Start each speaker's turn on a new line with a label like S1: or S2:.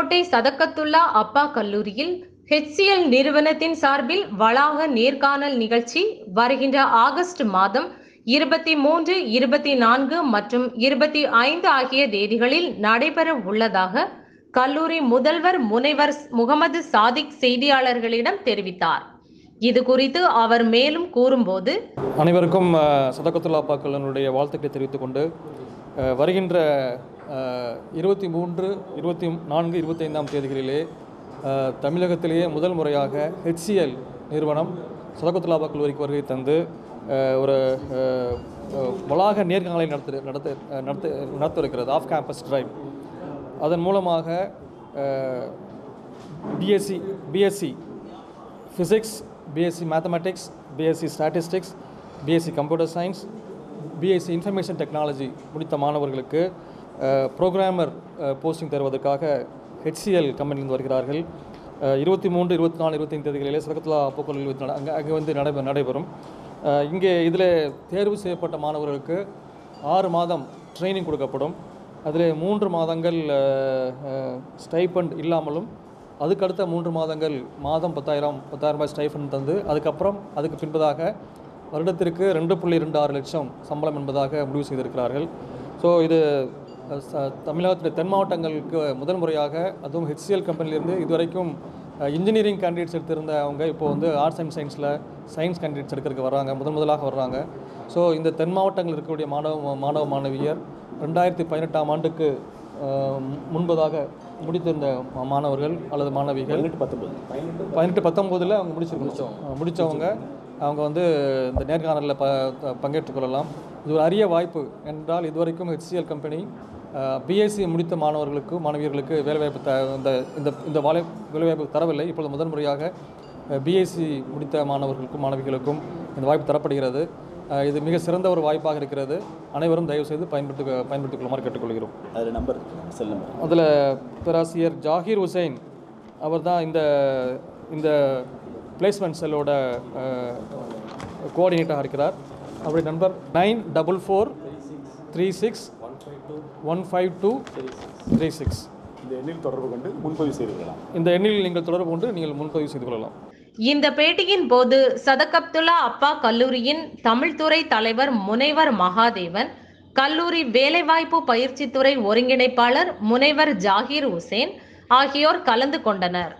S1: கல்முனை சதக்கத்துல்லா அப்பா கல்லூரியில் ஹெச்சிஎல் நிறுவனத்தின் சார்பில் வளாக நேர்காணல் நிகழ்ச்சி வருகின்ற ஆகஸ்ட் மாதம் இருபத்தி மூன்று இருபத்தி நான்கு மற்றும் இருபத்தி ஐந்து ஆகிய தேதிகளில் நடைபெற உள்ளதாக கல்லூரி முதல்வர் முனைவர் முகமது சாதிக் செய்தியாளர்களிடம் தெரிவித்தார். இது குறித்து அவர் மேலும் கூறும்போது
S2: அனைவருக்கும் சதகத்துல்லா பாக்களினுடைய வாழ்த்துக்களை தெரிவித்துக் கொண்டு வருகின்ற இருபத்தி மூன்று இருபத்தி நான்கு இருபத்தைந்தாம் தேதிகளிலே தமிழகத்திலேயே முதல் முறையாக ஹெச்சிஎல் நிறுவனம் சதகத்துல்லா கல்லூரிக்கு வருகை தந்து ஒரு வளாக நேர்காணலை நடத்த நடத்த நடத்த நடத்தவிருக்கிறது ஆஃப் கேம்பஸ் டிரைவ் அதன் மூலமாக BSc BSc physics BSc mathematics BSc statistics BSc computer science BSc information technology முடித்த மாணவர்களுக்கு ப்ரோக்ராமர் போஸ்டிங் தருவதற்காக ஹெச்சிஎல் கம்பெனிலிருந்து வருகிறார்கள். இருபத்தி மூன்று இருபத்தி நாலு இருபத்தைந்து தேதிகளிலே சரகத்துலா போக்குவரத்து அங்கே அங்கே வந்து நடைபெ நடைபெறும். இங்கே இதில் தேர்வு செய்யப்பட்ட மாணவர்களுக்கு ஆறு மாதம் ட்ரைனிங் கொடுக்கப்படும். அதில் மூன்று மாதங்கள் ஸ்டைபண்ட் இல்லாமலும் அதுக்கு அடுத்த மூன்று மாதங்கள் மாதம் பத்தாயிரம் பத்தாயிரம் ரூபாய் ஸ்டைஃபன் தந்து அதுக்கப்புறம் அதுக்கு பின்பதாக வருடத்திற்கு ரெண்டு புள்ளி ரெண்டு ஆறு லட்சம் சம்பளம் என்பதாக முடிவு செய்திருக்கிறார்கள். ஸோ இது தமிழகத்துடைய தென் மாவட்டங்களுக்கு முதல் முறையாக அதுவும் ஹெச்சிஎல் கம்பெனிலேருந்து இதுவரைக்கும் இன்ஜினியரிங் கேண்டிடேட்ஸ் எடுத்திருந்த அவங்க இப்போ வந்து ஆர்ட்ஸ் அண்ட் சயின்ஸில் சயின்ஸ் கேண்டிடேட்ஸ் எடுக்கிறதுக்கு வர்றாங்க முதன் முதலாக வர்றாங்க. ஸோ இந்த தென் மாவட்டங்களில் இருக்கக்கூடிய மாணவ மாணவ மாணவியர் ரெண்டாயிரத்தி பதினெட்டாம் ஆண்டுக்கு முன்பதாக முடித்திருந்த மாணவர்கள் அல்லது மாணவிகள் பதினெட்டு பத்தொம்போதில் அவங்க முடிச்சிருக்கணும். அஹ் முடிச்சவங்க அவங்க வந்து இந்த நேர்காணலில் ப ப- பங்கேற்றுக் கொள்ளலாம். இது ஒரு அரிய வாய்ப்பு என்றால் இதுவரைக்கும் ஹெச்சிஎல் கம்பெனி பிஎஸ்சி முடித்த மாணவர்களுக்கு மாணவியர்களுக்கு வேலைவாய்ப்பு த இந்த இந்த இந்த வாலை வேலைவாய்ப்பு தரவில்லை. இப்பொழுது முதல் முறையாக பிஎஸ்சி முடித்த மாணவர்களுக்கும் மாணவிகளுக்கும் இந்த வாய்ப்பு தரப்படுகிறது. இது மிக சிறந்த ஒரு வாய்ப்பாக இருக்கிறது. அனைவரும் தயவு செய்து பயன்படுத்தி பயன்படுத்திக் கொள்ளுமாறு கேட்டுக்கொள்கிறோம்.
S3: அதில் நம்பர் செல் நம்பர்.
S2: அதில் பேராசிரியர் ஜாகிர் ஹுசைன் அவர் தான் இந்த இந்த பிளேஸ்மெண்ட் செல்லோட கோஆர்டினேட்டராக இருக்கிறார். அவருடைய number nine double four three six one five two three six.
S3: இந்த எண்ணில் தொடர்பு கொண்டு முன்பதிவு செய்து கொள்ளலாம்.
S2: இந்த எண்ணில் நீங்கள் தொடர்பு கொண்டு நீங்கள் முன்பதிவு செய்து கொள்ளலாம்.
S1: இந்த பேட்டியின் போது சதகப்துல்லா அப்பா கல்லூரியின் தமிழ்துறை தலைவர் முனைவர் மகாதேவன் கல்லூரி வேலைவாய்ப்பு பயிற்சித்துறை ஒருங்கிணைப்பாளர் முனைவர் ஜாகிர் ஹுசேன் ஆகியோர் கலந்து கொண்டனர்.